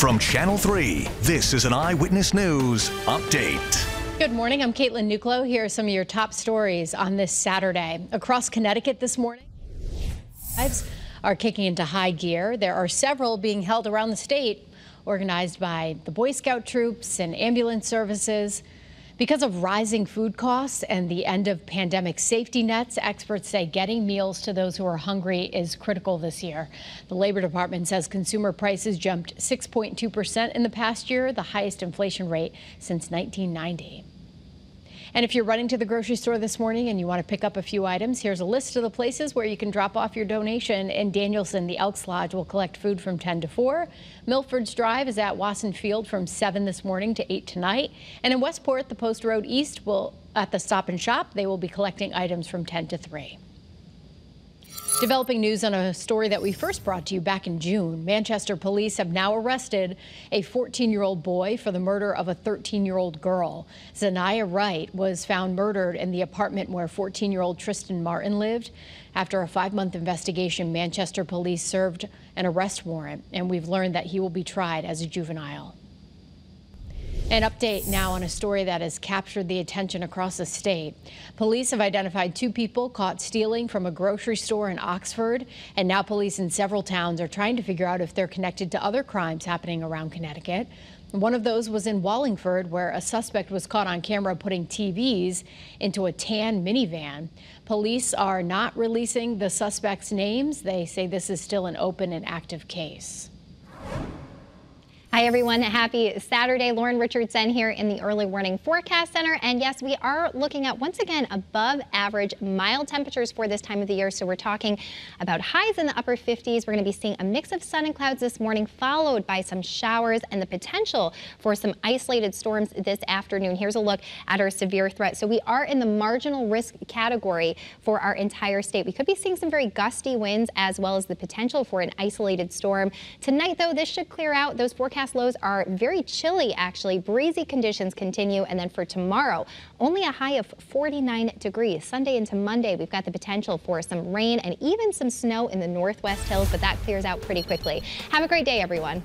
From Channel 3, this is an Eyewitness News update. Good morning. I'm Caitlin Nuclo. Here are some of your top stories on this Saturday. Across Connecticut this morning, lives are kicking into high gear. There are several being held around the state, organized by the Boy Scout troops and ambulance services. Because of rising food costs and the end of pandemic safety nets, experts say getting meals to those who are hungry is critical this year. The Labor Department says consumer prices jumped 6.2% in the past year, the highest inflation rate since 1990. And if you're running to the grocery store this morning and you want to pick up a few items, here's a list of the places where you can drop off your donation. In Danielson, the Elks Lodge will collect food from 10 to 4. Milford's Drive is at Wasson Field from 7 this morning to 8 tonight. And in Westport, the Post Road East will at the Stop and Shop, they will be collecting items from 10 to 3. Developing news on a story that we first brought to you back in June. Manchester police have now arrested a 14-year-old boy for the murder of a 13-year-old girl. Zanaya Wright was found murdered in the apartment where 14-year-old Tristan Martin lived. After a five-month investigation, Manchester police served an arrest warrant, and we've learned that he will be tried as a juvenile. An update now on a story that has captured the attention across the state. Police have identified two people caught stealing from a grocery store in Oxford, and now police in several towns are trying to figure out if they're connected to other crimes happening around Connecticut. One of those was in Wallingford, where a suspect was caught on camera putting TVs into a tan minivan. Police are not releasing the suspect's names. They say this is still an open and active case. Hi, everyone. Happy Saturday. Lauren Richardson here in the Early Warning Forecast Center. And yes, we are looking at, once again, above average mild temperatures for this time of the year. So we're talking about highs in the upper 50s. We're going to be seeing a mix of sun and clouds this morning, followed by some showers and the potential for some isolated storms this afternoon. Here's a look at our severe threat. So we are in the marginal risk category for our entire state. We could be seeing some very gusty winds as well as the potential for an isolated storm. Tonight, though, this should clear out. Those forecasts forecast lows are very chilly, actually. Breezy conditions continue. And then for tomorrow, only a high of 49 degrees. Sunday into Monday, we've got the potential for some rain and even some snow in the northwest hills, but that clears out pretty quickly. Have a great day, everyone.